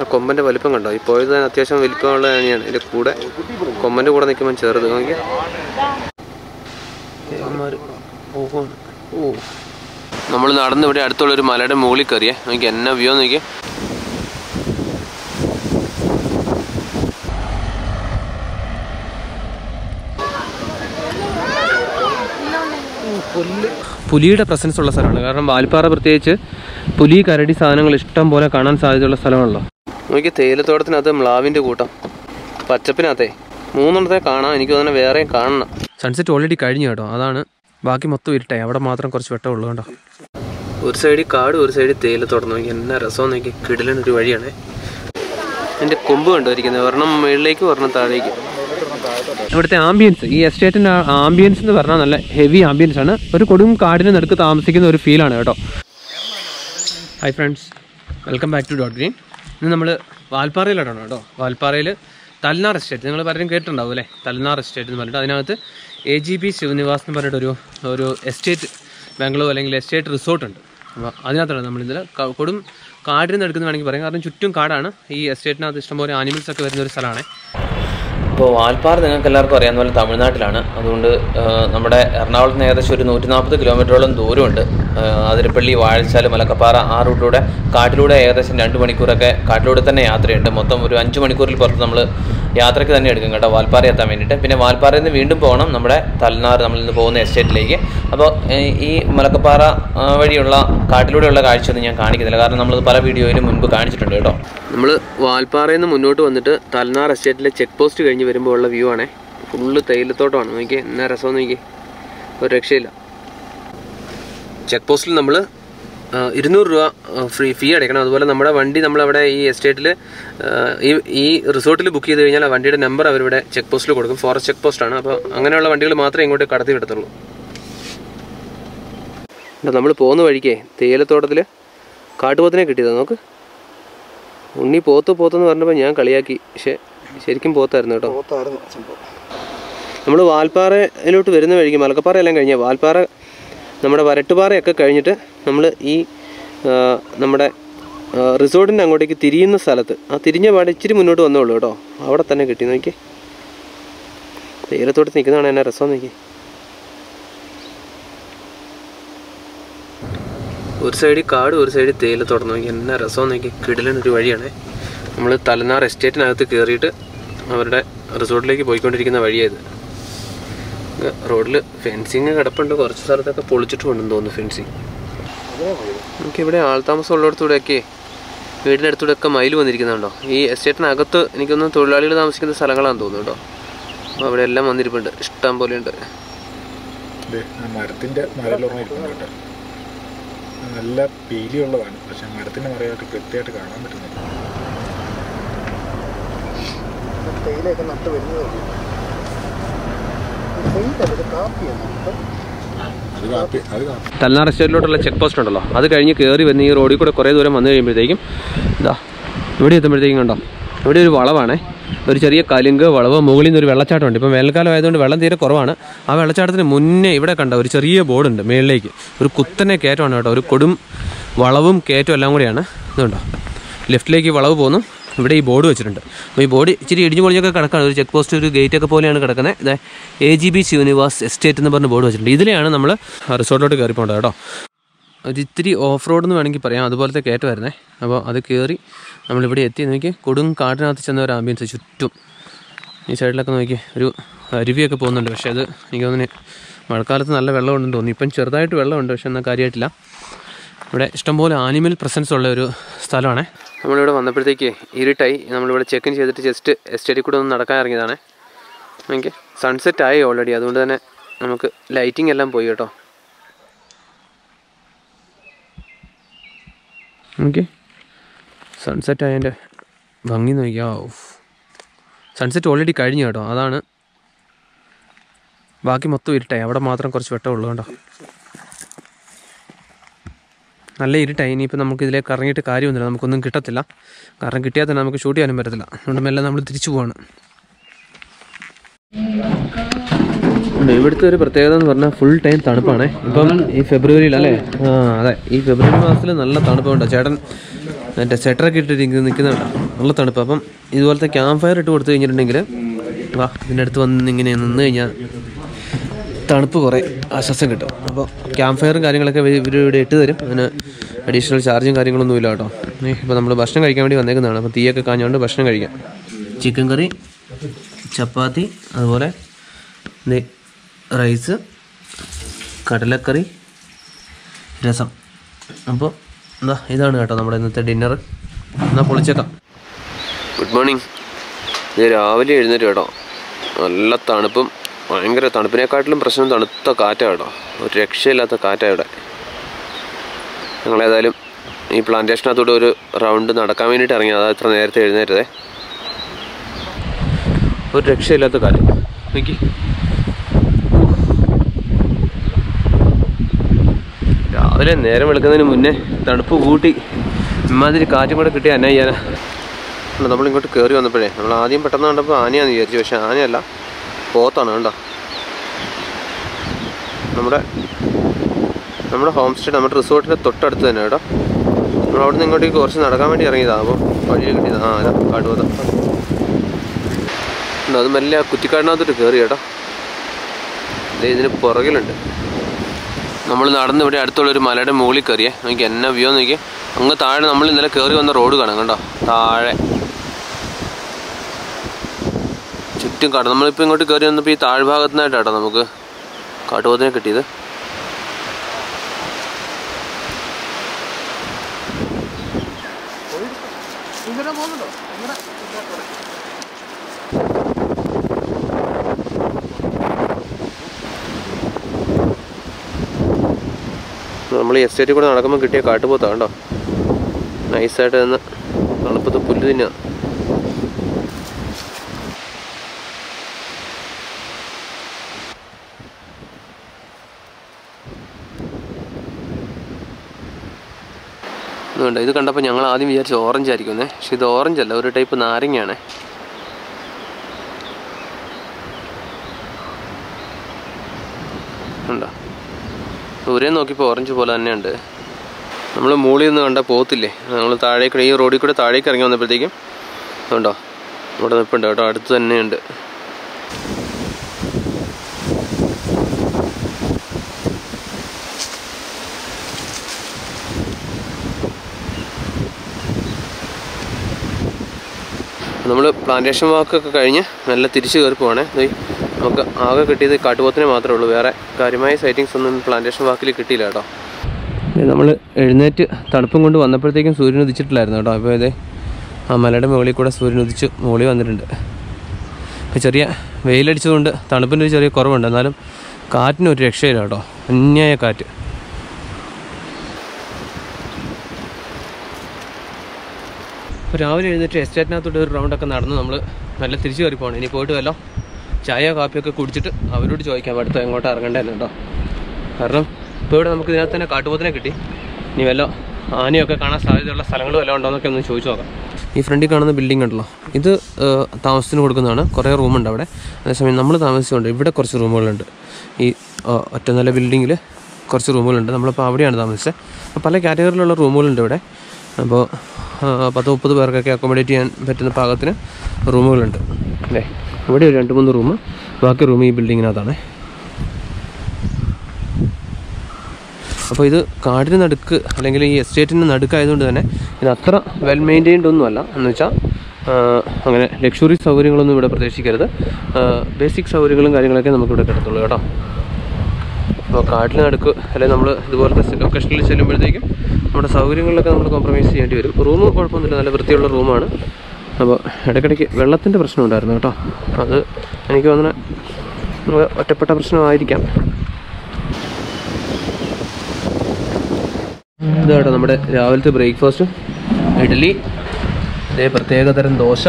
ആ കൊമ്പന്റെ വലിപ്പം കണ്ടോ? ഈ പോയത് തന്നെ അത്യാവശ്യം വലിപ്പമുള്ള തന്നെയാണ് ഇതിന്റെ കൂടെ കൊമ്പന്റെ കൂടെ നിൽക്കുമ്പോൾ ചേർത്ത് നോക്കി. നമ്മൾ നടന്ന് ഇവിടെ അടുത്തുള്ള ഒരു മലയുടെ മുകളിൽ കയറിയേ. നോക്കി എന്നെ വ്യൂ നോക്കിയേ. പുലിയുടെ പ്രസൻസ് ഉള്ള സ്ഥലമാണ്. കാരണം വാൽപ്പാറ പ്രത്യേകിച്ച് പുലി കരടി സാധനങ്ങൾ ഇഷ്ടം പോലെ കാണാൻ സാധ്യതയുള്ള സ്ഥലമാണല്ലോ. നോക്കി തേയിലത്തോട്ടത്തിനകത്ത് മ്ലാവിന്റെ കൂട്ടം. പച്ചപ്പിനകത്തെ. മൂന്നെണ്ണത്തെ കാണാം. എനിക്ക് തന്നെ വേറെയും കാണണം. സൺസെറ്റ് ഓൾറെഡി കഴിഞ്ഞു കേട്ടോ. അതാണ് ബാക്കി മൊത്തം ഇരുട്ടെ അവിടെ മാത്രം കുറച്ച് വെട്ടമുള്ളൂ കേട്ടോ ഒരു സൈഡിൽ കാട് ഒരു സൈഡിൽ തേയിലത്തോട്ടം. നോക്കി എന്നാ രസം നോക്കി. കിടിലൊരു വഴിയാണ്. എന്റെ കൊമ്പ് കണ്ടുവരിക്കുന്നത് ഒരെണ്ണം മുകളിലേക്ക് ഒരെണ്ണം താഴേക്ക്. ഇവിടുത്തെ ആംബിയൻസ് ഈ എസ്റ്റേറ്റിന്റെ ആംബിയൻസ് എന്ന് പറഞ്ഞാൽ നല്ല ഹെവി ആംബിയൻസ് ആണ്. ഒരു കൊടും കാടിന് നടുക്ക് താമസിക്കുന്ന ഒരു ഫീലാണ് കേട്ടോ. Hi friends welcome back to dot green ഇന്ന് നമ്മൾ വാൽപ്പാറയിലാണ് കേട്ടോ. വാൽപ്പാറയിൽ തൽനാർ എസ്റ്റേറ്റ്. നിങ്ങൾ പലരും കേട്ടിട്ടുണ്ടാവും അല്ലേ? തൽനാർ എസ്റ്റേറ്റ് എന്ന് പറഞ്ഞിട്ട്. അതിനകത്ത് എ ജി പി ശിവനിവാസ് എന്ന് പറഞ്ഞിട്ടൊരു ഒരു എസ്റ്റേറ്റ് ബാംഗ്ലൂർ അല്ലെങ്കിൽ എസ്റ്റേറ്റ് റിസോർട്ട് ഉണ്ട്. അപ്പോൾ അതിനകത്താണ് നമ്മൾ ഇന്നലെ കൊടും കൊടും കാടിന് നടക്കുന്ന വേണമെങ്കിൽ പറയാം. കാരണം ചുറ്റും കാടാണ്. ഈ എസ്റ്റേറ്റിനകത്ത് ഇഷ്ടംപോലെ ആനിമൽസ് ഒക്കെ വരുന്ന ഒരു സ്ഥലമാണ്. ഇപ്പോൾ വാൽപ്പാറ നിങ്ങൾക്ക് എല്ലാവർക്കും അറിയാവുന്ന പോലെ തമിഴ്നാട്ടിലാണ്. അതുകൊണ്ട് നമ്മുടെ എറണാകുളത്ത് നിന്ന് ഏകദേശം ഒരു നൂറ്റി നാൽപ്പത് കിലോമീറ്ററോളം ദൂരമുണ്ട്. അതിരപ്പള്ളി വാഴച്ചാൽ മലക്കപ്പാറ ആ റൂട്ടിലൂടെ കാട്ടിലൂടെ ഏകദേശം രണ്ട് മണിക്കൂറൊക്കെ കാട്ടിലൂടെ തന്നെ യാത്രയുണ്ട്. മൊത്തം ഒരു അഞ്ച് മണിക്കൂറിൽ പുറത്ത് നമ്മൾ യാത്രയ്ക്ക് തന്നെ എടുക്കും കേട്ടോ വാൽപ്പാറ എത്താൻ വേണ്ടിയിട്ട്. പിന്നെ വാൽപ്പാറയിൽ നിന്ന് വീണ്ടും പോകണം നമ്മുടെ തൽനാർ നമ്മൾ ഇന്ന് പോകുന്ന എസ്റ്റേറ്റിലേക്ക്. അപ്പോൾ ഈ മലക്കപ്പാറ വഴിയുള്ള കാട്ടിലൂടെയുള്ള കാഴ്ചയൊന്നും ഞാൻ കാണിക്കുന്നില്ല. കാരണം നമ്മളത് പല വീഡിയോയിലും മുൻപ് കാണിച്ചിട്ടുണ്ട് കേട്ടോ. നമ്മൾ വാൽപ്പാറയിൽ നിന്ന് മുന്നോട്ട് വന്നിട്ട് തലനാർ എസ്റ്റേറ്റിലെ ചെക്ക് പോസ്റ്റ് കഴിഞ്ഞ് വരുമ്പോൾ ഉള്ള വ്യൂ ആണേ. ഫുള്ള് തേയിലത്തോട്ടമാണ്. നോക്കിയേ എന്നാ രസം നോക്കിയേ. ഒരു രക്ഷയില്ല. ചെക്ക് പോസ്റ്റിൽ നമ്മൾ ഇരുന്നൂറ് രൂപ ഫ്രീ ഫീ അടയ്ക്കണം. അതുപോലെ നമ്മുടെ വണ്ടി നമ്മളവിടെ ഈ എസ്റ്റേറ്റിൽ ഈ ഈ റിസോർട്ടിൽ ബുക്ക് ചെയ്ത് കഴിഞ്ഞാൽ ആ വണ്ടിയുടെ നമ്പർ അവരിവിടെ ചെക്ക് പോസ്റ്റിൽ കൊടുക്കും. ഫോറസ്റ്റ് ചെക്ക് പോസ്റ്റാണ് അപ്പോൾ അങ്ങനെയുള്ള വണ്ടികൾ മാത്രമേ ഇങ്ങോട്ട് കടത്തി വിടത്തുള്ളൂ. നമ്മൾ പോകുന്ന വഴിക്കേ തേയിലത്തോട്ടത്തിൽ കാട്ടുപോത്തിനെ കിട്ടിയത് നോക്ക്. ഉണ്ണി പോത്ത് പോത്തെന്ന് പറഞ്ഞപ്പോൾ ഞാൻ കളിയാക്കി. പക്ഷേ ശരിക്കും പോത്തായിരുന്നു കേട്ടോ. പോത്തായിരുന്നു നമ്മൾ വാൽപ്പാറയിലോട്ട് വരുന്ന വഴിക്ക് മലക്കപ്പാറ എല്ലാം കഴിഞ്ഞാൽ വാൽപ്പാറ നമ്മുടെ വരട്ടുപാറയൊക്കെ കഴിഞ്ഞിട്ട് നമ്മൾ ഈ നമ്മുടെ റിസോർട്ടിന്റെ അങ്ങോട്ടേക്ക് തിരിയുന്ന സ്ഥലത്ത് ആ തിരിഞ്ഞ പാട് ഇച്ചിരി മുന്നോട്ട് വന്നോളൂ കേട്ടോ. അവിടെ തന്നെ കിട്ടി. നോക്കി തീരത്തോട്ട് നിൽക്കുന്നതാണ് എന്നെ രസം നോക്കി ഒരു സൈഡിൽ കാട് ഒരു സൈഡിൽ തേയില തുടർന്നു എന്നാ രസം നോക്കി കിടിലൊരു വഴിയാണ്. നമ്മൾ തലനാർ എസ്റ്റേറ്റിനകത്ത് കയറിയിട്ട് അവരുടെ റിസോർട്ടിലേക്ക് പോയിക്കൊണ്ടിരിക്കുന്ന വഴിയായത്. റോഡിൽ ഫെൻസിങ് കിടപ്പുണ്ട്. കുറച്ച് സ്ഥലത്തൊക്കെ പൊളിച്ചിട്ടുണ്ടെന്ന് തോന്നുന്നു ഫെൻസിങ്. നമുക്ക് ഇവിടെ ആൾതാമസം ഉള്ളിടത്തൂടെയൊക്കെ വീടിന്റെ അടുത്തൂടെയൊക്കെ മയിൽ വന്നിരിക്കുന്നുണ്ടോ? ഈ എസ്റ്റേറ്റിനകത്ത് എനിക്കൊന്നും തൊഴിലാളികൾ താമസിക്കുന്ന സ്ഥലങ്ങളാണെന്ന് തോന്നുന്നു കേട്ടോ. അപ്പോൾ അവിടെ എല്ലാം വന്നിരിപ്പുണ്ട്. ഇഷ്ടം പോലെ ഉണ്ട് ഇത് ആ മരത്തിന്റെ മരലോർമ്മ ഇരിക്കുന്നു കേട്ടോ അത് നല്ല പീലിയുള്ളതാണ്. പക്ഷെ മരത്തിന്റെ മറയായിട്ട് കൃത്യമായിട്ട് കാണാൻ പറ്റുന്നില്ല. തേയിലയൊക്കെ നട്ട് തലനാർ എസ്റ്റേറ്റിലോട്ടുള്ള ചെക്ക് പോസ്റ്റ് ഉണ്ടല്ലോ. അത് കഴിഞ്ഞ് കയറി വന്ന് ഈ റോഡിൽ കൂടെ കുറേ ദൂരം വന്നു കഴിയുമ്പോഴത്തേക്കും ഇതാ ഇവിടെ എത്തുമ്പോഴത്തേക്കും കണ്ടോ? ഇവിടെ ഒരു വളവാണേ. ഒരു ചെറിയ കലുങ്ക് വളവ് മുകളിൽ നിന്ന് ഒരു വെള്ളച്ചാട്ടം ഉണ്ട് ഇപ്പം വേനൽക്കാലം ആയതുകൊണ്ട് വെള്ളം തീരെ കുറവാണ്. ആ വെള്ളച്ചാട്ടത്തിന് മുന്നേ ഇവിടെ കണ്ട ഒരു ചെറിയ ബോർഡുണ്ട് മേളിലേക്ക്. ഒരു കുത്തനെ കയറ്റമാണ് കേട്ടോ. ഒരു കൊടും വളവും കയറ്റവും എല്ലാം കൂടിയാണ്. ഇതുണ്ടോ ലെഫ്റ്റിലേക്ക് വളവ് പോകുന്നു ഇവിടെ ഈ ബോർഡ് വെച്ചിട്ടുണ്ട്. അപ്പോൾ ഈ ബോർഡ് ഇച്ചിരി ഇടിഞ്ഞു പൊളിഞ്ഞൊക്കെ കിടക്കാണ്. ഒരു ചെക്ക് പോസ്റ്റ് ഒരു ഗേറ്റ് ഒക്കെ പോലെയാണ് കിടക്കുന്നത്. ഇതേ A G B universe estate എന്ന് പറഞ്ഞ ബോർഡ് വെച്ചിട്ടുണ്ട്. ഇതിലെയാണ് നമ്മൾ റിസോർട്ടിലോട്ട് കയറി പോകേണ്ടത് കേട്ടോ. ഒരു ഇത്തിരി ഓഫ് റോഡ് എന്ന് വേണമെങ്കിൽ പറയാം. അതുപോലത്തെ കയറ്റമായിരുന്നേ അപ്പോൾ അത് കയറി നമ്മളിവിടെ എത്തി. നോക്കി കൊടും കാടിനകത്ത് ചെന്ന ഒരു ആംബിയൻസ് ചുറ്റും. ഈ സൈഡിലൊക്കെ നോക്കി ഒരു അരുവിയൊക്കെ പോകുന്നുണ്ട്. പക്ഷേ അത് എനിക്ക് തോന്നുന്നു മഴക്കാലത്ത് നല്ല വെള്ളമുണ്ടെന്ന് തോന്നി. ഇപ്പം ചെറുതായിട്ട് വെള്ളമുണ്ട് പക്ഷെ എന്നാൽ കാര്യമായിട്ടില്ല ഇവിടെ ഇഷ്ടംപോലെ ആനിമൽ പ്രസൻസ് ഉള്ള ഒരു സ്ഥലമാണ്. നമ്മളിവിടെ വന്നപ്പോഴത്തേക്ക് ഇരുട്ടായി. നമ്മളിവിടെ ചെക്ക് ഇൻ ചെയ്തിട്ട് ജസ്റ്റ് എസ്റ്റേറ്റിൽ കൂടെ ഒന്ന് നടക്കാൻ ഇറങ്ങിയതാണ്. എനിക്ക് സൺസെറ്റ് ആയി ഓൾറെഡി അതുകൊണ്ട് തന്നെ നമുക്ക് ലൈറ്റിംഗ് എല്ലാം പോയി കേട്ടോ. ഓക്കെ സൺസെറ്റ് ആയതിന്റെ ഭംഗി നോക്കിയാ സൺസെറ്റ് ഓൾറെഡി കഴിഞ്ഞു കേട്ടോ. അതാണ് ബാക്കി മൊത്തം ഇരുട്ടായി. അവിടെ മാത്രം കുറച്ച് വെട്ടമുള്ളൂ കേട്ടോ നല്ല ഇരുട്ടായി. ഇനിയിപ്പോൾ നമുക്ക് ഇതിലേക്ക് ഇറങ്ങിയിട്ട് കാര്യമൊന്നുമില്ല. നമുക്കൊന്നും കിട്ടത്തില്ല. കാരണം കിട്ടിയാൽ തന്നെ നമുക്ക് ഷൂട്ട് ചെയ്യാനും പറ്റത്തില്ല. അതുകൊണ്ട് മെല്ലെ നമ്മൾ തിരിച്ചു പോവാണ് ഉണ്ട്. ഇവിടുത്തെ ഒരു പ്രത്യേകത എന്ന് പറഞ്ഞാൽ ഫുൾ ടൈം തണുപ്പാണ്. ഇപ്പം ഈ ഫെബ്രുവരിയിൽ അല്ലേ? ആ അതെ. ഈ ഫെബ്രുവരി മാസത്തിൽ നല്ല തണുപ്പുണ്ട് ചേട്ടൻ മറ്റേ സെറ്ററൊക്കെ ഇട്ടിട്ട് നിൽക്കുന്നുണ്ട് നല്ല തണുപ്പ്. അപ്പം ഇതുപോലത്തെ ക്യാമ്പ് ഫയർ ഇട്ട് കൊടുത്തു കഴിഞ്ഞിട്ടുണ്ടെങ്കിൽ വാ ഇതിന്റെ അടുത്ത് വന്ന് ഇങ്ങനെ നിന്ന് കഴിഞ്ഞാൽ തണുപ്പ് കുറേ. ആശ്വാസം കിട്ടും. അപ്പോൾ ക്യാമ്പ് ഫയറും കാര്യങ്ങളൊക്കെ ഇവർ ഇവിടെ ഇട്ട് തരും. അതിന് അഡീഷണൽ ചാർജും കാര്യങ്ങളൊന്നും ഇല്ല കേട്ടോ. ഇപ്പോൾ നമ്മൾ ഭക്ഷണം കഴിക്കാൻ വേണ്ടി വന്നേക്കുന്നതാണ്. അപ്പോൾ തീയൊക്കെ കാഞ്ഞുകൊണ്ട് ഭക്ഷണം കഴിക്കാം. ചിക്കൻ കറി ചപ്പാത്തി അതുപോലെ റൈസ് കടലക്കറി രസം. അപ്പോൾ എന്താ ഇതാണ് കേട്ടോ നമ്മുടെ ഇന്നത്തെ ഡിന്നർ എന്നാൽ പൊളിച്ചേക്കാം. ഗുഡ് മോർണിംഗ് ഇത് രാവിലെ എഴുന്നേറ്റ് കേട്ടോ. നല്ല തണുപ്പും ഭയങ്കര തണുപ്പിനെക്കാട്ടിലും പ്രശ്നം തണുത്ത കാറ്റാണ് കേട്ടോ. ഒരു രക്ഷയില്ലാത്ത കാറ്റാണ് ഇവിടെ. ഞങ്ങളേതായാലും ഈ പ്ലാന്റേഷനകത്തോടെ ഒരു റൗണ്ട് നടക്കാൻ വേണ്ടിയിട്ട് ഇറങ്ങി. അതാ ഇത്ര നേരത്തെ എഴുന്നേറ്റതേ. ഒരു രക്ഷയില്ലാത്ത കാറ്റ്. നോക്കി. രാവിലെ നേരം വെളുക്കുന്നതിന് മുന്നേ തണുപ്പ് കൂട്ടി ഇമാതിരി കാറ്റും കൂടെ കിട്ടി അന്ന ചെയ്യാനാ അല്ല, നമ്മളിങ്ങോട്ട് കയറി വന്നപ്പോഴേ നമ്മൾ ആദ്യം പെട്ടെന്ന് കണ്ടപ്പോൾ ആനയാന്ന് വിചാരിച്ചു പക്ഷെ ആനയല്ല പോത്താണ് കണ്ടോ. നമ്മുടെ നമ്മുടെ ഹോം സ്റ്റേ നമ്മുടെ റിസോർട്ടിന്റെ തൊട്ടടുത്ത് തന്നെ കേട്ടോ. നമ്മൾ അവിടെ നിന്ന് ഇങ്ങോട്ടേക്ക് കുറച്ച് നടക്കാൻ വേണ്ടി ഇറങ്ങിയതാണ് അപ്പോൾ വഴിയിൽ കിട്ടിയത്. ആ അതാ കാട്ടുപോത അത് മെല്ലെ കുറ്റിക്കാടിനകത്തോട്ട് കയറി കേട്ടോ. ഇതിന് പുറകിലുണ്ട്. നമ്മൾ നടന്ന് ഇവിടെ അടുത്തുള്ളൊരു മലയുടെ മുകളിൽ കയറിയേ. നോക്കി എന്നാ വ്യൂ നോക്കി അങ്ങ് താഴെ നമ്മൾ ഇന്നലെ കയറി വന്ന റോഡ് കാണാം കണ്ടോ? താഴെ. ചുറ്റും കാട്. നമ്മളിപ്പോൾ ഇങ്ങോട്ട് കയറി വന്നപ്പോൾ ഈ താഴ്ഭാഗത്തു നമുക്ക് കാട്ടുപോത്തിനെ കിട്ടിയത്. നമ്മൾ എസ്റ്റേറ്റിൽ കൂടെ നടക്കുമ്പോൾ കിട്ടിയ കാട്ടുപോത്താ കണ്ടോ? നൈസായിട്ട് നിന്ന് തണുപ്പത്ത് പുല്ല് ഇതുണ്ട്. ഇത് കണ്ടപ്പോൾ ഞങ്ങൾ ആദ്യം വിചാരിച്ചു ഓറഞ്ച് ആയിരിക്കുന്നേ പക്ഷെ ഇത് ഓറഞ്ച് അല്ല. ഒരു ടൈപ്പ് നാരങ്ങയാണ് ഉണ്ടോ ദൂരെ നോക്കിയപ്പോൾ ഓറഞ്ച് പോലെ തന്നെയുണ്ട്. നമ്മൾ മുകളിൽ നിന്ന് കണ്ടാൽ പോകത്തില്ലേ? നമ്മൾ താഴേക്ക് ഈ റോഡിൽ കൂടെ താഴേക്ക് ഇറങ്ങി വന്നപ്പോഴത്തേക്കും ഉണ്ടോ ഇവിടെ നിൽപ്പുണ്ട് കേട്ടോ അടുത്ത് തന്നെയുണ്ട്. നമ്മൾ പ്ലാന്റേഷൻ വാക്കൊക്കെ കഴിഞ്ഞ് നല്ല തിരിച്ചു കയറി പോവാണേ. നമുക്ക് ആകെ കിട്ടിയത് കാട്ടുപോത്തിനെ മാത്രമേ ഉള്ളൂ. വേറെ കാര്യമായ സൈറ്റിങ്സ് ഒന്നും പ്ലാന്റേഷൻ വാക്കിൽ കിട്ടിയില്ല കേട്ടോ. നമ്മൾ എഴുന്നേറ്റ് തണുപ്പും കൊണ്ട് വന്നപ്പോഴത്തേക്കും സൂര്യൻ ഉദിച്ചിട്ടില്ലായിരുന്നു കേട്ടോ. അപ്പോൾ ഇതേ ആ മലയുടെ മുകളിൽ കൂടെ സൂര്യൻ ഉദിച്ച് മുകളിൽ വന്നിട്ടുണ്ട്. ഇപ്പോൾ ചെറിയ വെയിലടിച്ചതുകൊണ്ട് തണുപ്പിന്റെ ഒരു ചെറിയ കുറവുണ്ട്. എന്നാലും കാറ്റിന് ഒരു രക്ഷയില്ല കേട്ടോ. അന്യായ കാറ്റ്. രാവിലെ എഴുന്നേറ്റ് എസ്റ്റേറ്റിനകത്തോട്ട് ഒരു റൗണ്ടൊക്കെ നടന്ന് നമ്മൾ നല്ല തിരിച്ചു കയറി പോകണം ഇനി പോയിട്ട് വല്ലോ ചായ കാപ്പിയൊക്കെ കുടിച്ചിട്ട് അവരോട് ചോദിക്കാം അടുത്ത എങ്ങോട്ട് ഇറങ്ങേണ്ടതെന്ന് കേട്ടോ. കാരണം ഇപ്പോൾ ഇവിടെ നമുക്ക് ഇതിനകത്ത് തന്നെ കാട്ടുപോത്തിനെ കിട്ടി. ഇനി വല്ലോ ആനയൊക്കെ കാണാൻ സാധ്യതയുള്ള സ്ഥലങ്ങൾ വല്ലതും ഉണ്ടോ എന്നൊക്കെ ഒന്ന് ചോദിച്ചു നോക്കാം. ഈ ഫ്രണ്ടിൽ കാണുന്ന ബിൽഡിംഗ് ഉണ്ടല്ലോ ഇത് താമസത്തിന് കൊടുക്കുന്നതാണ്. കുറേ റൂമുണ്ട് അവിടെ. അതേസമയം നമ്മൾ താമസിച്ചുകൊണ്ട് ഇവിടെ കുറച്ച് റൂമുകളുണ്ട്. ഈ ഒറ്റ നല്ല ബിൽഡിങ്ങിൽ കുറച്ച് റൂമുകളുണ്ട്. നമ്മളിപ്പോൾ അവിടെയാണ് താമസിച്ചത് അപ്പോൾ പല കാറ്റഗറിയിലുള്ള റൂമുകളുണ്ട് ഇവിടെ. അപ്പോൾ പത്ത് മുപ്പത് പേർക്കൊക്കെ അക്കോമഡേറ്റ് ചെയ്യാൻ പറ്റുന്ന പാകത്തിന് റൂമുകളുണ്ട്. അല്ലേ? ഇവിടെ ഒരു രണ്ട് മൂന്ന് റൂം. ബാക്കി റൂം ഈ ബിൽഡിങ്ങിനകത്താണ്. അപ്പോൾ ഇത് കാടിന് നടുക്ക് അല്ലെങ്കിൽ ഈ എസ്റ്റേറ്റിന് നടുക്കായതുകൊണ്ട് തന്നെ ഇത് അത്ര വെൽ മെയിന്റെയിൻഡ് ഒന്നുമല്ല. എന്ന് വെച്ചാൽ അങ്ങനെ ലക്ഷറി സൗകര്യങ്ങളൊന്നും ഇവിടെ പ്രതീക്ഷിക്കരുത്. ബേസിക് സൗകര്യങ്ങളും കാര്യങ്ങളൊക്കെ നമുക്കിവിടെ കിട്ടത്തുള്ളൂ കേട്ടോ. അപ്പോൾ കാട്ടിന് നടുക്ക് അല്ലെങ്കിൽ നമ്മൾ ഇതുപോലത്തെ ലൊക്കേഷനിൽ ചെല്ലുമ്പോഴത്തേക്കും നമ്മുടെ സൗകര്യങ്ങളിലൊക്കെ നമ്മൾ കോംപ്രമൈസ് ചെയ്യേണ്ടി വരും. റൂം കുഴപ്പമൊന്നുമില്ല. നല്ല വൃത്തിയുള്ള റൂമാണ്. അപ്പോൾ ഇടയ്ക്കിടയ്ക്ക് വെള്ളത്തിന്റെ പ്രശ്നം ഉണ്ടായിരുന്നു കേട്ടോ. അത് എനിക്ക് തോന്നുന്ന നമുക്ക് ഒറ്റപ്പെട്ട പ്രശ്നമായിരിക്കാം. ഇതാട്ടോ നമ്മുടെ രാവിലത്തെ ബ്രേക്ക്ഫാസ്റ്റ്. ഇഡ്ഡലി ഇതേ പ്രത്യേകതരം ദോശ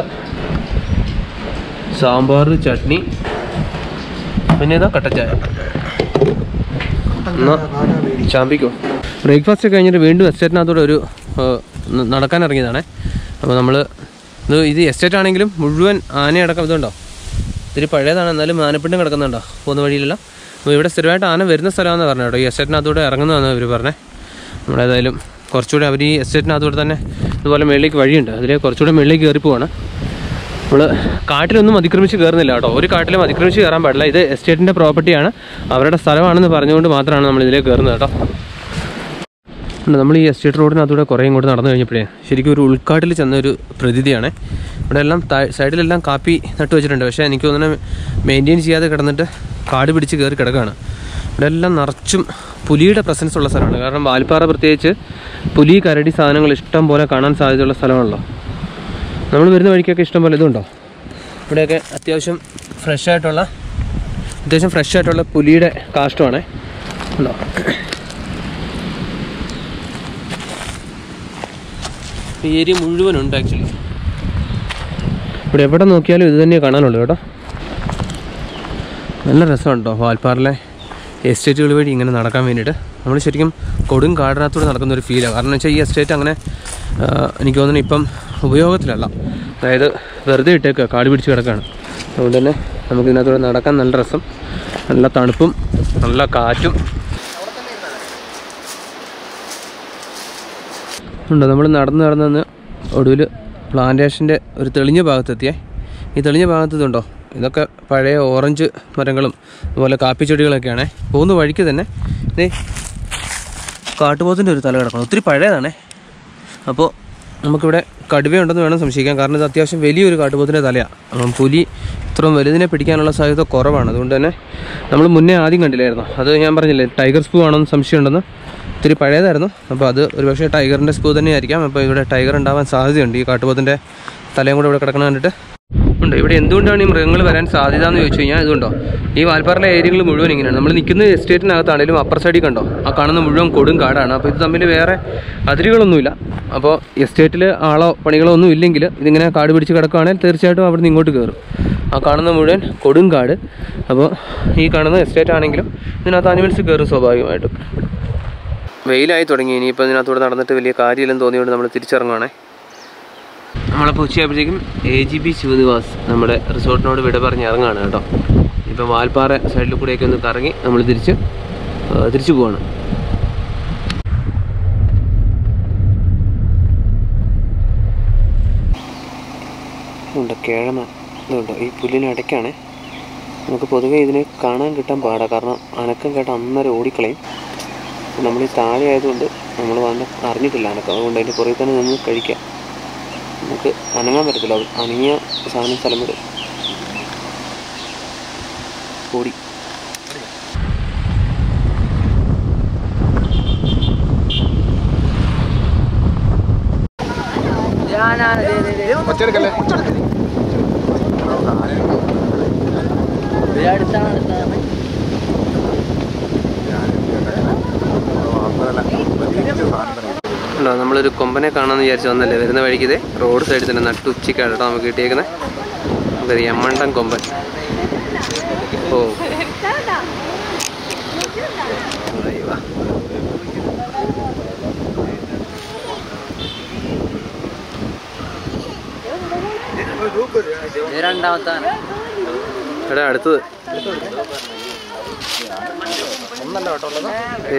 സാമ്പാർ ചട്നി പിന്നെ ഇതാ കട്ടച്ചായ. എന്നാ ചാമ്പിക്കോ. ബ്രേക്ക്ഫാസ്റ്റ് കഴിഞ്ഞിട്ട് വീണ്ടും എസ്റ്റേറ്റിനകത്തോടെ ഒരു നടക്കാൻ ഇറങ്ങിയതാണേ. അപ്പോൾ നമ്മൾ ഇത് എസ്റ്റേറ്റ് ആണെങ്കിലും മുഴുവൻ ആനയടക്കം ഇതുണ്ടോ? ഇത്തിരി പഴയതാണ് എന്നാലും ആനപ്പിണ്ടും കിടക്കുന്നുണ്ടോ? പോകുന്ന വഴിയിലല്ല. അപ്പോൾ ഇവിടെ സ്ഥിരമായിട്ട് ആന വരുന്ന സ്ഥലമാണെന്ന് പറഞ്ഞു കേട്ടോ. ഈ എസ്റ്റേറ്റിനകത്തൂടെ ഇറങ്ങുന്നതാണ് ഇവർ പറഞ്ഞത് നമ്മളേതായാലും കുറച്ചുകൂടെ അവർ ഈ എസ്റ്റേറ്റിനകത്തൂടെ തന്നെ ഇതുപോലെ മേളിലേക്ക് വഴിയുണ്ട്. അതിൽ കുറച്ചുകൂടെ മേളിലേക്ക് കയറി പോവാണ്. നമ്മൾ കാട്ടിലൊന്നും അതിക്രമിച്ച് കയറുന്നില്ല കേട്ടോ. ഒരു കാട്ടിലും അതിക്രമിച്ച് കയറാൻ പാടില്ല. ഇത് എസ്റ്റേറ്റിന്റെ പ്രോപ്പർട്ടിയാണ് അവരുടെ സ്ഥലമാണെന്ന് പറഞ്ഞുകൊണ്ട് മാത്രമാണ് നമ്മൾ ഇതിലേക്ക് കയറുന്നത് കേട്ടോ. ഉണ്ട് നമ്മൾ ഈ എസ്റ്റേറ്റ് റോഡിനകത്തൂടെ കുറേ ഇങ്ങോട്ട് നടന്നു കഴിഞ്ഞപ്പോഴേ ശരിക്കും ഒരു ഉൾക്കാട്ടിൽ ചെന്ന ഒരു പ്രതീതിയാണ് ഇവിടെ എല്ലാം സൈഡിലെല്ലാം കാപ്പി നട്ടു വെച്ചിട്ടുണ്ട്. പക്ഷേ എനിക്ക് തോന്നുന്നു മെയിന്റെയിൻ ചെയ്യാതെ കിടന്നിട്ട് കാട് പിടിച്ച് കയറി കിടക്കുകയാണ്. ഇവിടെ എല്ലാം നിറച്ചും പുലിയുടെ പ്രസൻസ് ഉള്ള സ്ഥലമാണ്. കാരണം വാൽപ്പാറ പ്രത്യേകിച്ച് പുലി കരടി സാധനങ്ങൾ ഇഷ്ടം പോലെ കാണാൻ സാധ്യതയുള്ള സ്ഥലമാണല്ലോ. നമ്മൾ വരുന്ന വഴിക്കൊക്കെ ഇഷ്ടം പോലെ ഇതുണ്ടോ? ഇവിടെയൊക്കെ അത്യാവശ്യം ഫ്രഷ് ആയിട്ടുള്ള അത്യാവശ്യം ഫ്രഷ് ആയിട്ടുള്ള പുലിയുടെ കാഷ്ടമാണേ. ഉണ്ടോ? ഈ ഏരിയ മുഴുവനുണ്ട് ആക്ച്വലി ഇവിടെ എവിടെ നോക്കിയാലും ഇത് തന്നെ കാണാനുള്ളൂ കേട്ടോ. നല്ല രസമാണ് കേട്ടോ വാൽപ്പാറിലെ എസ്റ്റേറ്റുകൾ വഴി ഇങ്ങനെ നടക്കാൻ വേണ്ടിയിട്ട്? നമ്മൾ ശരിക്കും കൊടും കാടിനകത്തൂടെ നടക്കുന്ന ഒരു ഫീലാണ് കാരണം എന്ന് വെച്ചാൽ ഈ എസ്റ്റേറ്റ് അങ്ങനെ എനിക്ക് തോന്നുന്നു ഇപ്പം ഉപയോഗത്തിലല്ല. അതായത് വെറുതെ ഇട്ടേക്കുക കാട് പിടിച്ച് കിടക്കുകയാണ് അതുകൊണ്ട് തന്നെ നമുക്ക് ഇതിനകത്തൂടെ നടക്കാൻ നല്ല രസം നല്ല തണുപ്പും നല്ല കാറ്റും ഉണ്ട്? നമ്മൾ നടന്ന് നടന്ന് ഒടുവിൽ പ്ലാന്റേഷന്റെ ഒരു തെളിഞ്ഞ ഭാഗത്തെത്തിയേ. ഈ തെളിഞ്ഞ ഭാഗത്തുണ്ടോ ഇതൊക്കെ പഴയ ഓറഞ്ച് മരങ്ങളും അതുപോലെ കാപ്പിച്ചെടികളൊക്കെയാണേ. പോകുന്ന വഴിക്ക് തന്നെ ഇതേ കാട്ടുപോത്തിന്റെ ഒരു തല കിടക്കണം ഒത്തിരി പഴയതാണേ. അപ്പോൾ നമുക്കിവിടെ കടുവയുണ്ടെന്ന് വേണം സംശയിക്കാം കാരണം ഇത് അത്യാവശ്യം വലിയൊരു കാട്ടുപോത്തിന്റെ തലയാണ് അപ്പം പുലി ഇത്രയും വലുതിനെ പിടിക്കാനുള്ള സാധ്യത കുറവാണ്. അതുകൊണ്ട് തന്നെ നമ്മൾ മുന്നേ ആദ്യം കണ്ടില്ലായിരുന്നു? അത് ഞാൻ പറഞ്ഞില്ലേ ടൈഗർ സ്പൂ ആണെന്ന് സംശയമുണ്ടെന്ന്? ഇത്തിരി പഴയതായിരുന്നു. അപ്പോൾ അത് ഒരുപക്ഷെ ടൈഗറിന്റെ സ്പൂ തന്നെയായിരിക്കാം. അപ്പോൾ ഇവിടെ ടൈഗർ ഉണ്ടാവാൻ സാധ്യതയുണ്ട്. ഈ കാട്ടുപോത്തിന്റെ തലയും കൂടെ ഇവിടെ കിടക്കണ കണ്ടിട്ട്. ഉണ്ട്? ഇവിടെ എന്തുകൊണ്ടാണ് ഈ മൃഗങ്ങൾ വരാൻ സാധ്യത എന്ന് ചോദിച്ചു കഴിഞ്ഞാൽ ഇതുണ്ടോ? ഈ വാൽപ്പാറിലെ ഏരിയകൾ മുഴുവൻ ഇങ്ങനെയാണ്. നമ്മൾ നിൽക്കുന്ന എസ്റ്റേറ്റിനകത്താണെങ്കിലും അപ്പർ സൈഡിൽ കണ്ടോ? ആ കാണുന്ന മുഴുവൻ കൊടും കാടാണ്. അപ്പോൾ ഇത് തമ്മിൽ വേറെ അതിരുകളൊന്നുമില്ല. അപ്പോൾ എസ്റ്റേറ്റിൽ ആളോ പണികളോ ഒന്നും ഇല്ലെങ്കിൽ ഇതിങ്ങനെ കാട് പിടിച്ച് കിടക്കുകയാണെങ്കിൽ തീർച്ചയായിട്ടും അവിടെ നിന്ന് ഇങ്ങോട്ട് കയറും. ആ കാണുന്ന മുഴുവൻ കൊടും കാട്. അപ്പോൾ ഈ കാണുന്ന എസ്റ്റേറ്റ് ആണെങ്കിലും ഇതിനകത്ത് അനിമൽസ് കയറും സ്വാഭാവികമായിട്ടും. വെയിലായി തുടങ്ങി. ഇനിയിപ്പോൾ ഇതിനകത്തൂടെ നടന്നിട്ട് വലിയ കാര്യമില്ലെന്ന് തോന്നിയോണ്ട് നമ്മൾ തിരിച്ചിറങ്ങുവാണേ. നമ്മളപ്പോൾ ഉച്ചയായപ്പോഴത്തേക്കും എ ജി ബി ശിവനിവാസ് നമ്മുടെ റിസോർട്ടിനോട് വിട പറഞ്ഞ് ഇറങ്ങുകയാണ് കേട്ടോ. ഇപ്പോൾ വാൽപ്പാറ സൈഡിൽ കൂടെയൊക്കെ ഒന്ന് കറങ്ങി നമ്മൾ തിരിച്ച് തിരിച്ചു പോവാണ്. ഉണ്ട് കേഴമ. ഇതുണ്ട്. ഈ പുല്ലിനിടയ്ക്കാണ് നമുക്ക് പൊതുവേ ഇതിനെ കാണാൻ കിട്ടാൻ പാടാണ് കാരണം അനക്കം കേട്ട അന്നേരം ഓടിക്കളയും. നമ്മൾ ഈ താഴെ ആയതുകൊണ്ട് നമ്മൾ വന്ന് അറിഞ്ഞിട്ടില്ല അനക്കം. അതുകൊണ്ട് അതിന്റെ പുറകിൽ തന്നെ നിന്ന് കഴിക്കാം. നമുക്ക് അനങ്ങാൻ പറ്റത്തില്ല. അത് അനങ്ങിയ സാധനം സ്ഥലം വരും. ഓടി അടുത്താണ് ഉണ്ടോ നമ്മളൊരു കൊമ്പനെ കാണാമെന്ന് വിചാരിച്ച് വന്നല്ലേ വരുന്ന വഴിക്ക് ഇതേ? റോഡ് സൈഡിൽ തന്നെ നട്ടു ഉച്ചയ്ക്കാണ് കേട്ടോ നമുക്ക് കിട്ടിയേക്കുന്നത് നമുക്കൊരു എമ്മണ്ടം കൊമ്പൻ. ഓ. അയ്യോ. എടാ അടുത്തത്.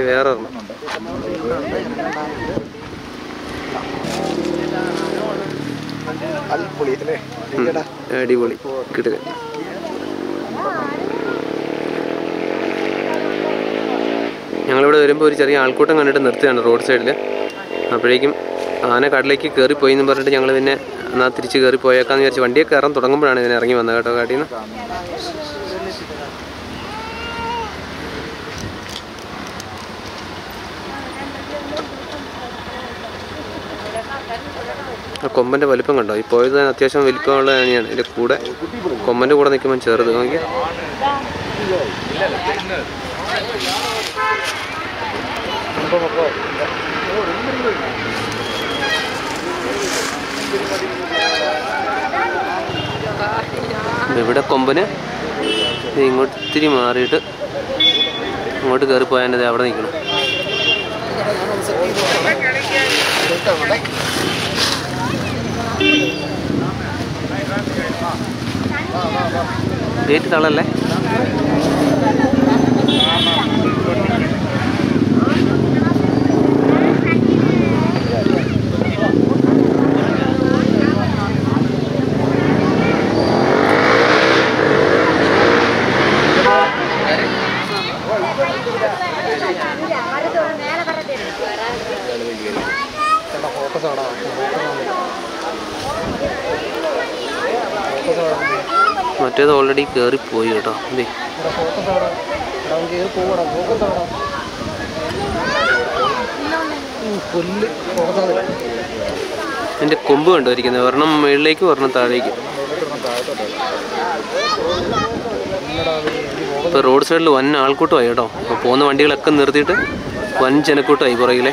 വേറെ ഒരെണ്ണം അല്ലേ. അടിപൊളി. കിട്ടുക. ഞങ്ങളിവിടെ വരുമ്പോൾ ഒരു ചെറിയ ആൾക്കൂട്ടം കണ്ടിട്ട് നിർത്തുകയാണ് റോഡ് സൈഡിൽ അപ്പോഴേക്കും ആന കടലേക്ക് കയറിപ്പോയി എന്ന് പറഞ്ഞിട്ട് ഞങ്ങൾ പിന്നെ എന്നാൽ തിരിച്ച് കയറി പോയേക്കാന്ന് വിചാരിച്ച് വണ്ടിയൊക്കെ കയറാൻ തുടങ്ങുമ്പോഴാണ് ഇതിനെ ഇറങ്ങി വന്നത് കേട്ടോ കാട്ടിൽ നിന്ന് കൊമ്പന്റെ വലിപ്പം കണ്ടോ? ഈ പോയത് തന്നെ അത്യാവശ്യം വലിപ്പമുള്ള തന്നെയാണ് ഇതിന്റെ കൂടെ കൊമ്പന്റെ കൂടെ നിൽക്കുമ്പോൾ ചെറുത്. നോക്കി ഇവിടെ കൊമ്പന്? ഇങ്ങോട്ട് ഇത്തിരി മാറിയിട്ട് ഇങ്ങോട്ട് കയറി പോയാൽ അവിടെ നിൽക്കണം. ഗേറ്റ് തള്ളല്ലേ ഫോക്കസ് അവിടെ മറ്റേത് ഓൾറെഡി കയറി പോയി കേട്ടോ ഇതേ ഇവിടെ ഫോക്കസ് അവിടെ ഇവിടെ അവൻ കയറി പോകടാ ഫോക്കസ് അവിടെ ഉം, പുല്ല് കേട്ടോ. അവിടെ എന്റെ കൊമ്പ് കണ്ടുവരിക്കുന്നത് ഒരെണ്ണം മുകളിലേക്ക് ഒരെണ്ണം താഴേക്ക്. ഇപ്പോൾ റോഡ് സൈഡിൽ വൻ ആൾക്കൂട്ടമായി കേട്ടോ. അപ്പോൾ പോകുന്ന വണ്ടികളൊക്കെ നിർത്തിയിട്ട് വൻ ജനക്കൂട്ടമായി പുറകിലെ.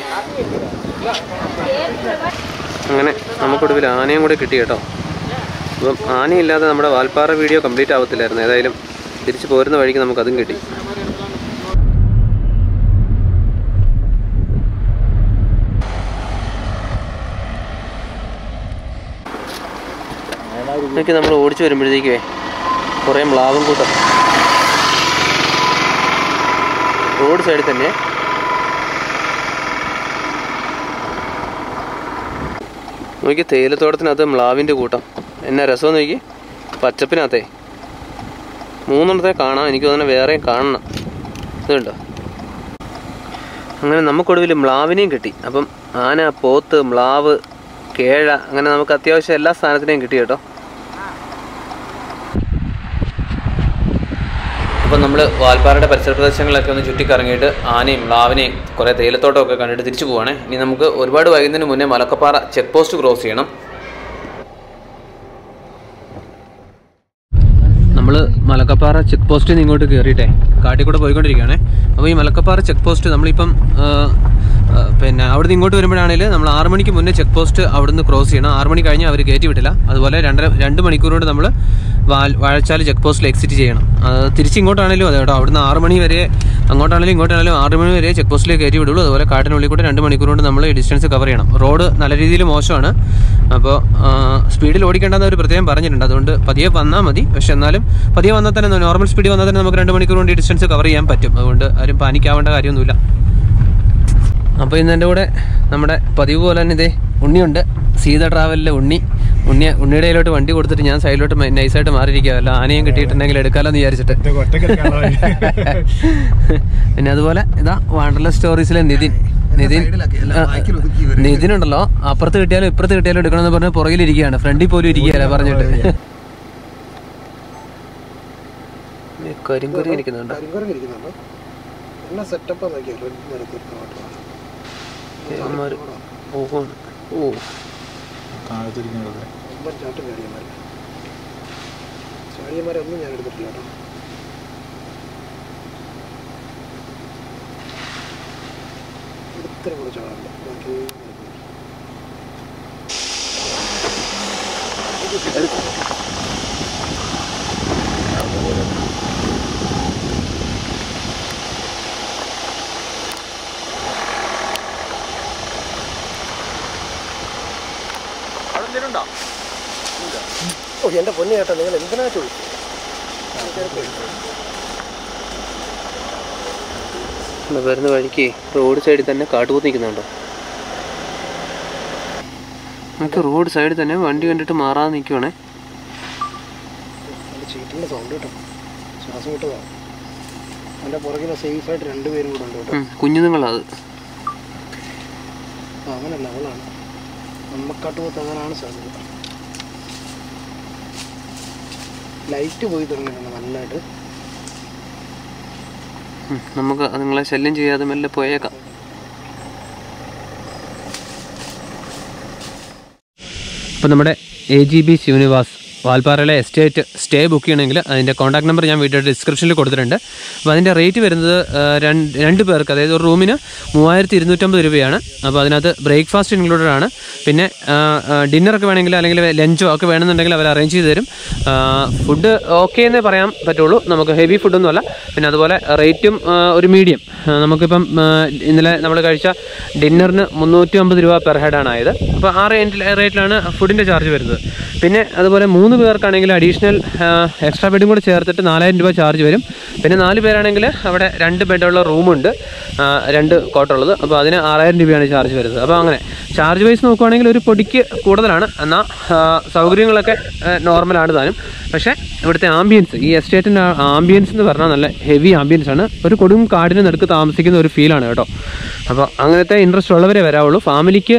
അങ്ങനെ നമുക്കൊടുവിൽ ആനയും കൂടെ കിട്ടി കേട്ടോ. അപ്പം ആനയില്ലാതെ നമ്മുടെ വാൽപ്പാറ വീഡിയോ കംപ്ലീറ്റ് ആവത്തില്ലായിരുന്നു. ഏതായാലും തിരിച്ചു പോരുന്ന വഴിക്ക് നമുക്കതും കിട്ടി. ഇതൊക്കെ നമ്മൾ ഓടിച്ചു വരുമ്പോഴത്തേക്കേ കുറേ മ്ലാവും കൂട്ടം. റോഡ് സൈഡിൽ തന്നെ. നോക്കി തേയിലത്തോട്ടത്തിനകത്ത് മ്ലാവിന്റെ കൂട്ടം. എന്നാ രസം നോക്കി. പച്ചപ്പിനകത്തെ. മൂന്നെണ്ണത്തെ കാണാം. എനിക്ക് തോന്നുന്നു വേറെയും കാണണം. ഇതുണ്ടോ? അങ്ങനെ നമുക്കൊടുവിൽ മ്ലാവിനെയും കിട്ടി. അപ്പം ആന പോത്ത് മ്ലാവ് കേഴ അങ്ങനെ നമുക്ക് അത്യാവശ്യം എല്ലാ സാധനത്തിനെയും കിട്ടി കേട്ടോ. അപ്പം നമ്മൾ വാൽപ്പാറയുടെ പരിസര പ്രദേശങ്ങളിലൊക്കെ ഒന്ന് ചുറ്റിക്കറങ്ങിയിട്ട് ആനയും മ്ലാവിനെയും കുറേ തേയിലത്തോട്ടമൊക്കെ കണ്ടിട്ട് തിരിച്ചു പോവാണേ. ഇനി നമുക്ക് ഒരുപാട് വൈകുന്നതിന് മുന്നേ മലക്കപ്പാറ ചെക്ക് പോസ്റ്റ് ക്രോസ് ചെയ്യണം നമ്മൾ മലക്കപ്പാറ ചെക്ക് പോസ്റ്റിൽ നിന്ന് ഇങ്ങോട്ട് കയറിയിട്ടേ കാട്ടിൽ കൂടെ പോയിക്കൊണ്ടിരിക്കുകയാണേ. അപ്പോൾ ഈ മലക്കപ്പാറ ചെക്ക് പോസ്റ്റ് നമ്മളിപ്പം പിന്നെ അവിടുന്ന് ഇങ്ങോട്ട് വരുമ്പോഴാണെങ്കിൽ നമ്മൾ ആറ് മണിക്ക് മുന്നേ ചെക്ക് പോസ്റ്റ് അവിടുന്ന് ക്രോസ് ചെയ്യണം. ആറ് മണി കഴിഞ്ഞാൽ അവർ കയറ്റി വിട്ടില്ല അതുപോലെ രണ്ടര രണ്ട് മണിക്കൂർ കൊണ്ട് നമ്മൾ വാഴച്ചാൽ ചെക്ക് പോസ്റ്റിൽ എക്സിറ്റ് ചെയ്യണം. അത് തിരിച്ചിങ്ങോട്ടാണെങ്കിലും അതെ കേട്ടോ. അവിടുന്ന് ആറ് മണി വരെ അങ്ങോട്ടാണെങ്കിലും ഇങ്ങോട്ടാണെങ്കിലും ആറ് മണി വരെ ചെക്ക് പോസ്റ്റിലേക്ക് കയറ്റി വിടുള്ളൂ. അതുപോലെ കാട്ടിനുള്ളിൽ കൂടെ രണ്ട് മണിക്കൂർ കൊണ്ട് നമ്മൾ ഡിസ്റ്റൻസ് കവർ ചെയ്യണം. റോഡ് നല്ല രീതിയിൽ മോശമാണ്. അപ്പോൾ സ്പീഡിൽ ഓടിക്കേണ്ടെന്ന് ഒരു പ്രത്യേകം പറഞ്ഞിട്ടുണ്ട്. അതുകൊണ്ട് പതിയെ വന്നാൽ മതി. പക്ഷെ എന്നാലും പതിയെ വന്നാൽ തന്നെ നോർമൽ സ്പീഡിൽ വന്നാൽ തന്നെ നമുക്ക് രണ്ട് മണിക്കൂർ കൊണ്ട് ഡിസ്റ്റൻസ് കവർ ചെയ്യാൻ പറ്റും. അതുകൊണ്ട് ആരും പാനിക്കാവേണ്ട കാര്യമൊന്നുമില്ല. അപ്പോൾ ഇന്ന് എന്റെ കൂടെ നമ്മുടെ പതിവ് പോലെ തന്നെ ഇതേ ഉണ്ണിയുണ്ട്. സീത ട്രാവലിലെ ഉണ്ണി. ഉണ്ണി ഉണ്ണിയുടെ കയ്യിലോട്ട് വണ്ടി കൊടുത്തിട്ട് ഞാൻ സൈഡിലോട്ട് നൈസായിട്ട് മാറിയിരിക്കുക അല്ല ആനയും കിട്ടിയിട്ടുണ്ടെങ്കിൽ എടുക്കാമല്ലോ എന്ന് വിചാരിച്ചിട്ട് പിന്നെ അതുപോലെ ഇതാ വാണ്ടർല സ്റ്റോറീസിലെ നിതിൻ. നിതിൻ ഉണ്ടല്ലോ. അപ്പുറത്ത് കിട്ടിയാലും ഇപ്പുറത്ത് കിട്ടിയാലും എടുക്കണമെന്ന് പറഞ്ഞ് പുറകിലിരിക്കുകയാണ് ഫ്രണ്ടിൽ പോലും ഇരിക്കുകയല്ല പറഞ്ഞിട്ട്. കരിങ്കുരി ഇരിക്കുന്നുണ്ടോ? കരിങ്കുരം ഇരിക്കുന്നുണ്ടോ. നല്ല സെറ്റപ്പാ നോക്കിയാൽ ഓ. താഴത്തിരിക്കുന്നത് ഒന്നും ഞാൻ എടുത്തിട്ടില്ല കേട്ടോ. കൂടെ ചാടാറില്ല ബാക്കി ഓ എന്റെ പൊന്നു ചേട്ടാ നിങ്ങൾ എന്തിനാ ചോദിച്ചു വരുന്ന വഴിക്ക് റോഡ് സൈഡിൽ തന്നെ കാട്ടുപോത്ത് നിൽക്കുന്നുണ്ടോ. നമുക്ക് റോഡ് സൈഡിൽ തന്നെ വണ്ടി കണ്ടിട്ട് മാറാതെ നിൽക്കുവാണേ. കുഞ്ഞുങ്ങളത് ചീറ്റിന്റെ സൗണ്ട് കേട്ടോ. ശ്വാസം വിട്ടതാണ് എന്റെ പുറകിൽ സേഫായിട്ട് രണ്ടുപേരും കൂടെ ഉണ്ട് കേട്ടോ. ഉം, കുഞ്ഞുങ്ങളാ അത്. ആ, അങ്ങനല്ല അവളാണ്. നമ്മക്കാട്ടുപോത്ത് അങ്ങനെയാണ് സാധ്യത. ലൈറ്റ് പോയി തുടങ്ങിയിട്ടുണ്ട് നല്ലതായിട്ട് നമുക്ക് അതുങ്ങളെ ശല്യം ചെയ്യാതെ മെല്ലെ പോയേക്കാം. അപ്പോൾ നമ്മുടെ എ ജി ബി ശിവനിവാസ് വാൽപ്പാറയിലെ എസ്റ്റേറ്റ് സ്റ്റേ ബുക്ക് ചെയ്യണമെങ്കിൽ അതിന്റെ കോൺടാക്ട് നമ്പർ ഞാൻ വീഡിയോയുടെ ഡിസ്ക്രിപ്ഷനിൽ കൊടുത്തിട്ടുണ്ട്. അപ്പോൾ അതിന്റെ റേറ്റ് വരുന്നത് രണ്ട് പേർക്ക് അതായത് ഒരു റൂമിന് മൂവായിരത്തി ഇരുന്നൂറ്റമ്പത് രൂപയാണ്. അപ്പോൾ അതിനകത്ത് ബ്രേക്ക്ഫാസ്റ്റ് ഇൻക്ലൂഡഡ് ആണ്. പിന്നെ ഡിന്നറൊക്കെ വേണമെങ്കിൽ അല്ലെങ്കിൽ ലഞ്ചോ ഒക്കെ വേണമെന്നുണ്ടെങ്കിൽ അവർ അറേഞ്ച് ചെയ്ത് തരും. ഫുഡ് ഓക്കെ എന്നേ പറയാൻ പറ്റുള്ളൂ. നമുക്ക് ഹെവി ഫുഡൊന്നുമല്ല പിന്നെ അതുപോലെ റേറ്റും ഒരു മീഡിയം. നമുക്കിപ്പം ഇന്നലെ നമ്മൾ കഴിച്ച ഡിന്നറിന് മുന്നൂറ്റി അമ്പത് രൂപ പെർ ഹെഡാണ് ആയത്. അപ്പോൾ ആ റേറ്റിലാണ് ഫുഡിന്റെ ചാർജ് വരുന്നത്. പിന്നെ അതുപോലെ മൂന്ന് പേർക്കാണെങ്കിൽ അഡീഷണൽ എക്സ്ട്രാ ബെഡും കൂടെ ചേർത്തിട്ട് നാലായിരം രൂപ ചാർജ് വരും. പിന്നെ നാല് പേരാണെങ്കിൽ അവിടെ രണ്ട് ബെഡുള്ള റൂമുണ്ട് രണ്ട് കോട്ടുള്ളത് അപ്പോൾ അതിന് ആറായിരം രൂപയാണ് ചാർജ് വരുന്നത്. അപ്പോൾ അങ്ങനെ ചാർജ് വൈസ് നോക്കുവാണെങ്കിൽ ഒരു പൊടിക്ക് കൂടുതലാണ്. എന്നാൽ സൗകര്യങ്ങളൊക്കെ നോർമലാണ് താനും. പക്ഷേ ഇവിടുത്തെ ആംബിയൻസ് ഈ എസ്റ്റേറ്റിന്റെ ആംബിയൻസ് എന്ന് പറഞ്ഞാൽ നല്ല ഹെവി ആംബിയൻസ് ആണ്. ഒരു കൊടും കാടിന് നടുക്ക് താമസിക്കുന്ന ഒരു ഫീലാണ് കേട്ടോ. അപ്പോൾ അങ്ങനത്തെ ഇൻട്രസ്റ്റ് ഉള്ളവരെ വരാവുള്ളൂ. ഫാമിലിക്ക്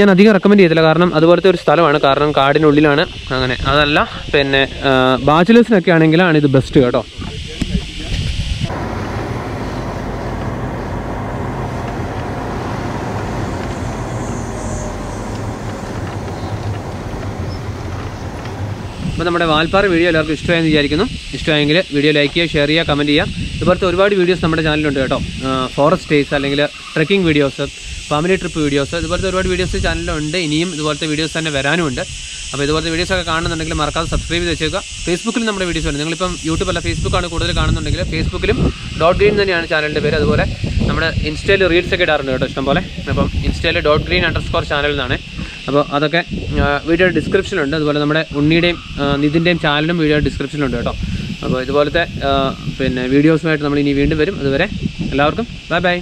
ഞാൻ അധികം റെക്കമെൻഡ് ചെയ്തില്ല കാരണം അതുപോലത്തെ ഒരു സ്ഥലമാണ്. കാരണം കാടിനുള്ളിലാണ്. അങ്ങനെ അതല്ല പിന്നെ ബാച്ചിലേഴ്സിനൊക്കെ ആണെങ്കിലാണ് ഇത് ബെസ്റ്റ് കേട്ടോ. അപ്പോൾ നമ്മുടെ വാൽപ്പാറ വീഡിയോ എല്ലാവർക്കും ഇഷ്ടമായെന്ന് വിചാരിക്കുന്നു. ഇഷ്ടമായെങ്കിൽ വീഡിയോ ലൈക്ക് ചെയ്യുക ഷെയർ ചെയ്യുക കമന്റ് ചെയ്യുക. ഇതുപോലത്തെ ഒരുപാട് വീഡിയോസ് നമ്മുടെ ചാനലിലുണ്ട് കേട്ടോ. ഫോറസ്റ്റ് ഡേയ്സ് അല്ലെങ്കിൽ trekking videos family trip videos ഇതുപോലത്തെ ഒരുപാട് വീഡിയോസ് ചാനലിലുണ്ട്. ഇനിയും ഇതുപോലത്തെ വീഡിയോസ് തന്നെ വരാനുമുണ്ട്. അപ്പോൾ ഇതുപോലത്തെ വീഡിയോസ് ഒക്കെ കാണുന്നുണ്ടെങ്കിൽ മറക്കാതെ സബ്സ്ക്രൈബ് ചെയ്ത് വെച്ചേക്കുക. ഫേസ്ബുക്കിൽ നമ്മുടെ വീഡിയോസ് ഉണ്ട് നിങ്ങളിപ്പം യൂട്യൂബ് അല്ല ഫേസ്ബുക്കാണ് കൂടുതൽ കാണുന്നുണ്ടെങ്കിൽ ഫേസ്ബുക്കിലും ഡോട്ട് ഗ്രീൻ തന്നെയാണ് ചാനലിന്റെ പേര്. അതുപോലെ നമ്മുടെ ഇൻസ്റ്റയിൽ റീൽസ് ഒക്കെ ഇടാറുണ്ട് കേട്ടോ ഇഷ്ടംപോലെ. അപ്പം ഇൻസ്റ്റയിൽ dot green under score channel എന്നാണ്. അപ്പോൾ അതൊക്കെ വീഡിയോ ഡിസ്ക്രിപ്ഷനിലുണ്ട് അതുപോലെ നമ്മുടെ ഉണ്ണിയുടെയും നിതിന്റെയും ചാനലും വീഡിയോ ഡിസ്ക്രിപ്ഷനിലുണ്ട് കേട്ടോ. അപ്പോൾ ഇതുപോലത്തെ പിന്നെ വീഡിയോസുമായിട്ട് നമ്മൾ ഇനി വീണ്ടും വരും. അതുവരെ എല്ലാവർക്കും ബൈ ബൈ